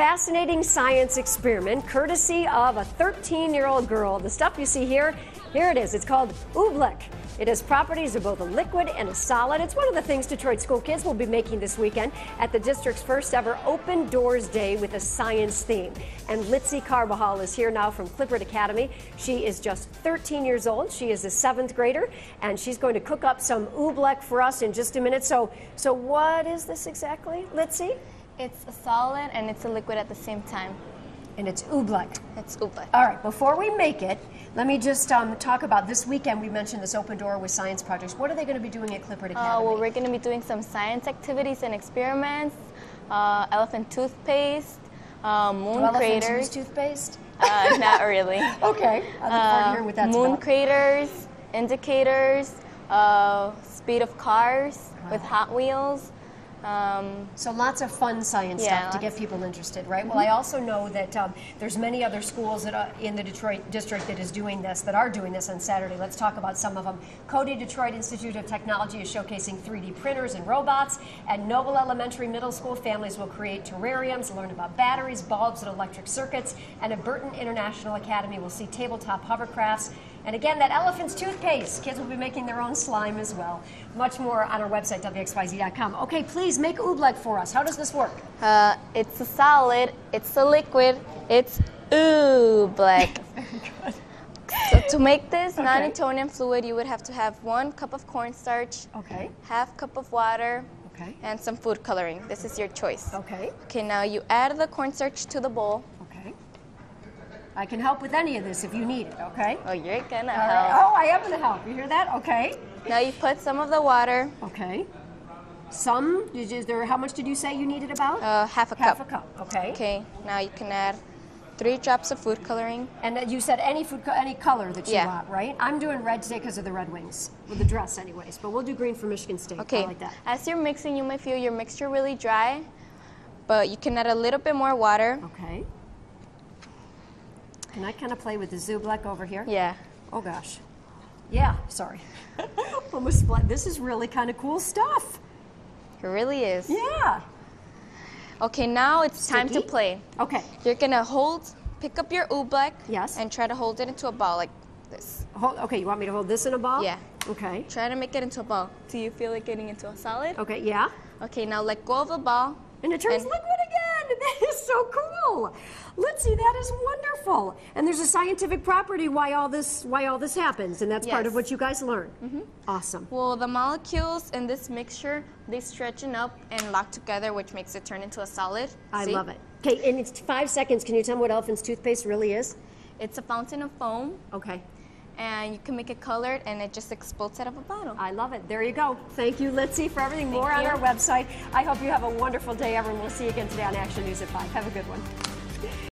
fascinating science experiment courtesy of a 13 year old girl. The stuff you see here, here it is. It's called Oobleck. It has properties of both a liquid and a solid. It's one of the things Detroit school kids will be making this weekend at the district's first ever Open Doors Day with a science theme. And Litzy Carbajal is here now from Clippert Academy. She is just 13 years old. She is a seventh grader, and she's going to cook up some oobleck for us in just a minute. So, so what is this exactly, Litzy? It's a solid and it's a liquid at the same time. And it's oobleck. It's oobleck. All right, before we make it, let me just um, talk about this weekend. We mentioned this open door with science projects. What are they going to be doing at Clippert Academy? Uh, well, we're going to be doing some science activities and experiments, uh, elephant toothpaste, uh, moon Do craters. use toothpaste? Uh, not really. Okay, I look forward to that's moon about. craters, indicators, uh, speed of cars with Hot Wheels. Um, So lots of fun science Yeah, Mm-hmm. stuff to get people interested, right? Well, I also know that um, there's many other schools that are in the Detroit district that is doing this, that are doing this on Saturday. Let's talk about some of them. Cody Detroit Institute of Technology is showcasing 3D printers and robots. At Noble Elementary Middle School, families will create terrariums, learn about batteries, bulbs, and electric circuits. And at Burton International Academy, we'll see tabletop hovercrafts. And again, that elephant's toothpaste. Kids will be making their own slime as well. Much more on our website, wxyz.com. Okay, please make oobleck for us. How does this work? uh, it's a solid, it's a liquid, it's oobleck. So to make this Okay. non-Newtonian fluid, you would have to have one cup of cornstarch, Okay, half cup of water, okay, and some food coloring. This is your choice. okay, Okay, now you add the cornstarch to the bowl. okay. I can help with any of this if you need it, okay? Oh, you're gonna All right. help. Oh, I am to help. You hear that? Okay, Now you put some of the water, okay. Some, is is there, how much did you say you needed about? uh, half a Half cup. Half a cup, okay. Okay, now you can add three drops of food coloring. And you said any food, co- any color that you Yeah. want, right? I'm doing red today because of the Red Wings, with the dress anyways, but we'll do green for Michigan State. Okay, like that. as you're mixing, you may feel your mixture really dry, but you can add a little bit more water. Okay. Can I kind of play with the oobleck over here? Yeah. Oh gosh. Yeah, sorry. Almost split. This is really kind of cool stuff. It really is. Yeah. Okay, now it's time to play. Okay. You're gonna hold, pick up your oobleck. Yes. And try to hold it into a ball like this. Hold, okay, you want me to hold this in a ball? Yeah. Okay. Try to make it into a ball. Do you feel it getting into a solid? Okay, yeah. Okay, now let go of the ball. And it turns And- liquid. That is so cool. Let's see, that is wonderful. And there's a scientific property why all this why all this happens, and that's part of what you guys learn. Mm-hmm. Awesome. Well, the molecules in this mixture, they stretchen up and lock together, which makes it turn into a solid. I See? love it. Okay, and it's five seconds. Can you tell me what elephant's toothpaste really is? It's a fountain of foam, Okay. And you can make it colored, and it just explodes out of a bottle. I love it. There you go. Thank you, Litzy, for everything. More on our website. I hope you have a wonderful day, everyone. We'll see you again today on Action News at 5. Have a good one.